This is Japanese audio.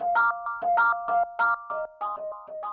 Thank you.